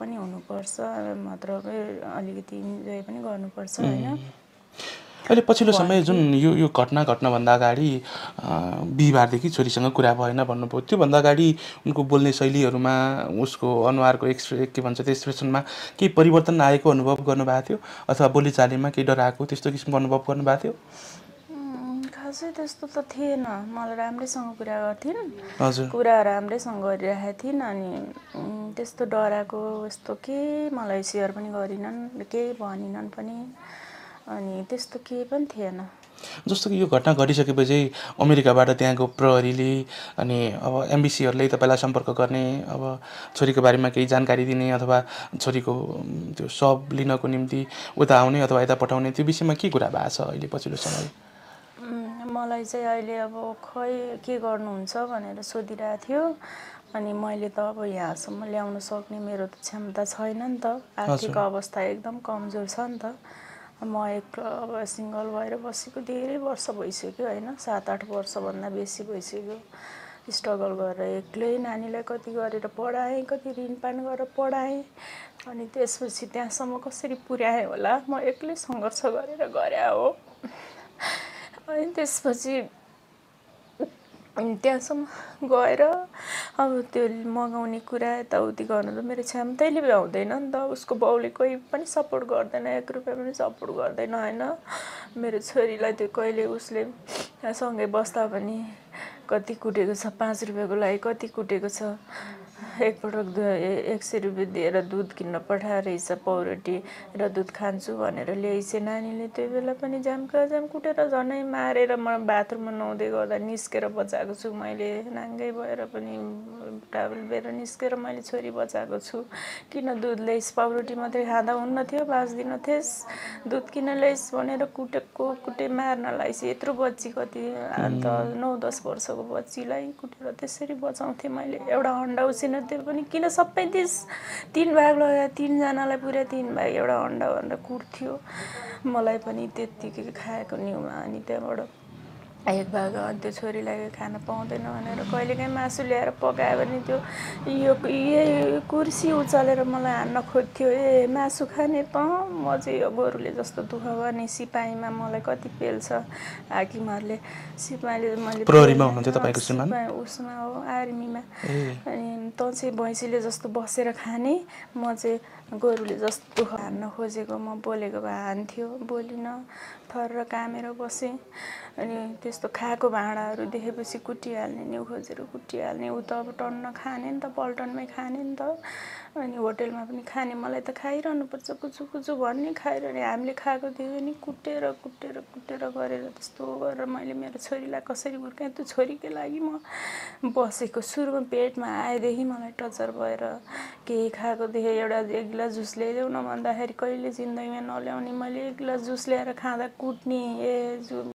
पनि हुनुपर्छ। मतलब अलिकति इन्जोय पनि गर्नुपर्छ होइन? अहिले पछिल्लो समय जुन यो यो घटना घट्नभन्दा अगाडि बिहिबारदेखि छोरीसँग कुरा भएन भन्नुभयो त्योभन्दा अगाडि उनको बोल्ने शैलीहरूमा उसको अनुहारको एक्सप्रे के भन्छ त्यो एक्सप्रेसनमा केही परिवर्तन आएको अनुभव गर्नुभएको थियो? अथवा बोलीचालीमा केही डराएको त्यस्तो किसिमको अनुभव गर्नुभएको थियो? खासै त्यस्तो त थिएन। मलाई राम्रैसँग कुरा गर्थिन्। हजुर। कुरा राम्रैसँग गरिरहेको थिइन् अनि त्यस्तो डराएको यस्तो केही मलाई सेयर पनि गरिनन् केही भनिनन् पनि। अनि त्यस्तो केही पनि थिएन। जस्तो कि यो घटना घटिसकेपछि अमेरिकाबाट त्यहाँको प्रहरीले अनि अब एमबिसीहरूले तपाईँलाई सम्पर्क गर्ने अब छोरीको बारेमा केही जानकारी दिने अथवा छोरीको त्यो सब लिनको निम्ति उता आउने अथवा यता पठाउने त्यो विषयमा के कुरा भएको छ अहिले पछिल्लो समय? मलाई चाहिँ अहिले अब खै के गर्नुहुन्छ भनेर सोधिरहेको थियो। अनि मैले त अब यहाँसम्म ल्याउन सक्ने मेरो त क्षमता छैन नि त। आर्थिक अवस्था एकदम कमजोर छ नि त। म एक अब सिङ्गल भएर बसेको धेरै वर्ष भइसक्यो होइन सात आठ वर्षभन्दा बेसी भइसक्यो। स्ट्रगल गरेर एक्लै नानीलाई कति गरेर पढाएँ कति ऋणपान गरेर पढाएँ। अनि त्यसपछि त्यहाँसम्म कसरी पुर्याएँ होला? म एक्लै सङ्घर्ष गरेर गरे हो। अनि त्यसपछि त्यहाँसम्म गएर अब त्यो मगाउने कुरा यताउति गर्नु त मेरो क्षमतैले भ्याउँदैन नि त। उसको बाउले कोही पनि सपोर्ट गर्दैन एक रुपियाँ पनि सपोर्ट गर्दैन होइन? मेरो छोरीलाई त्यो कहिले उसले सँगै बस्दा पनि कति कुटेको छ पाँच रुपियाँको लागि कति कुटेको छ? एकपटक एक सय रुपियाँ दिएर दुध किन्न पठाएर रहेछ पौरोटी र दुध खान्छु भनेर ल्याइछ नानीले। त्यो बेला पनि जामका जाम कुटेर झनै मारेर म बाथरुममा नुहाउँदै गर्दा निस्केर बचाएको छु। मैले नाङ्गै भएर पनि टावल लिएर निस्केर मैले छोरी बचाएको छु। किन दुध ल्याइस्? पाउरोटी मात्रै खाँदा हुन्न थियो बाँच्दिन थिएस्। दुध किन ल्याइस् भनेर कुटेको कुटे मार्न लाइस् यत्रो बच्ची कति? अन्त नौ दस वर्षको बच्चीलाई कुटेर त्यसरी बचाउँथेँ। मैले एउटा अन्डा उसिन त्यो पनि किन सबै तिस तिन भाग लगाएर तिनजनालाई पुरा तिन भाग एउटा अन्डा भनेर कुट्थ्यो। मलाई पनि त्यत्तिकै खाएको न्युमा अनि त्यहाँबाट एक भाग त्यो छोरीलाई खान पाउँदैन भनेर कहिलेकाहीँ मासु ल्याएर पकायो भने त्यो यो यही कुर्सी उचालेर मलाई हान्न खोज्थ्यो। ए मासु खाने त म चाहिँ यो गोरुले जस्तो दुःख गर्ने सिपाहीमा मलाई कति पेल्छ। हाकिमहरूले सिपाहीले मैले? सिपाही उसमा हो आर्मीमा। अनि तँ चाहिँ भैँसीले जस्तो बसेर खाने म चाहिँ गोरुले जस्तो दुःख हान्न खोजेको म बोलेको भए हान्थ्यो। बोलिनँ थर कामेर बसेँ। अनि त्यस्तो खाएको भाँडाहरू देखेपछि कुटिहाल्ने न्यु खोजेर कुटिहाल्ने ऊ त अब टन्न खाने नि त पल्टनमै खाने नि त अनि होटेलमा पनि खाने। मलाई त खाइरहनु पर्छ कुचु कुचु भन्ने खाइरहने हामीले खाएको थियो भने कुटेर कुटेर कुटेर गरेर त्यस्तो गरेर मैले मेरो छोरीलाई कसरी हुर्काएँ त्यो छोरीकै लागि म बसेको सुरुमा पेटमा आएदेखि मलाई टचर भएर केही खाएको देखेँ। एउटा एक गिलास जुस ल्याइदेऊ न भन्दाखेरि कहिले जिन्दगीमा नल्याउने। मैले एक गिलास जुस ल्याएर खाँदा कुट्ने ए जु